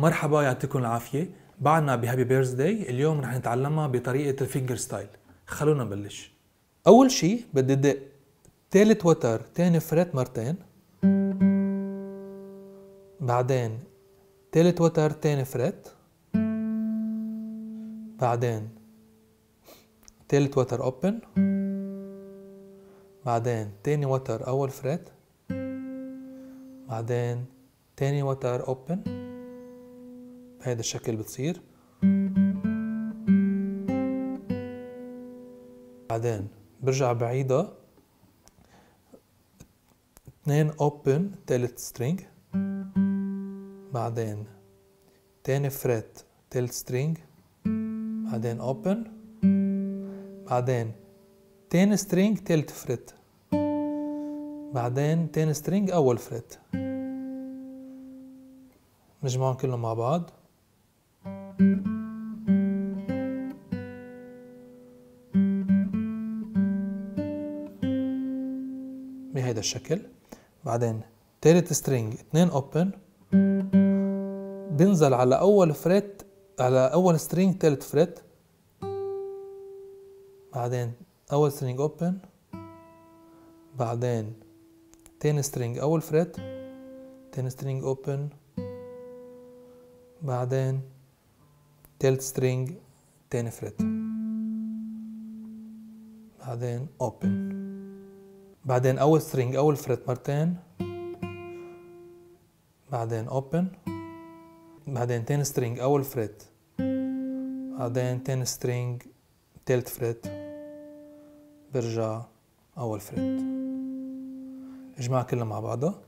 مرحبا يعطيكم العافية. بعدنا ب Happy Birthday اليوم رح نتعلمها بطريقة ال finger style. خلونا نبلش. أول شي بدي دق تالت وتر تاني fret مرتين. بعدين تالت وتر تاني fret. بعدين تالت وتر open بعدين تاني وتر أول fret. بعدين تاني وتر open بهذا الشكل بتصير. بعدين برجع بعيدها اثنين open تالت string بعدين تاني fret تالت string بعدين open بعدين تاني string تالت fret بعدين تاني string أول fret نجمعهم كلهم مع بعض. بهيدا الشكل. بعدين تالت string اتنين open بنزل على أول fret على أول string تالت fret بعدين أول string open بعدين تاني string أول fret تاني string open بعدين تالت string تاني fret بعدين open بعدين أول string أول fret مرتين. بعدين open بعدين تاني string أول fret بعدين تاني string تالت fret برجع أول fret اجمع كلها مع بعضها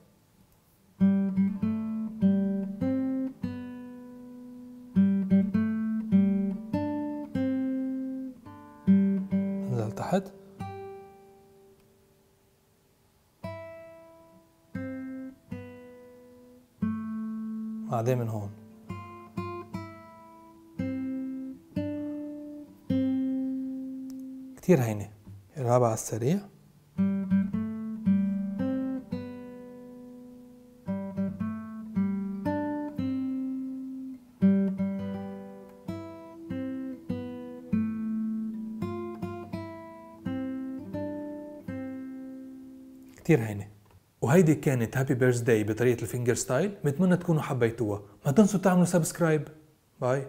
نزل تحت. بعدين من هون. كتير هينة. الرابعة على السريع. كتير هينة. وهيدي كانت Happy Birthday بطريقة ال finger style بتمنى تكونوا حبيتوها. ما تنسوا تعملوا subscribe bye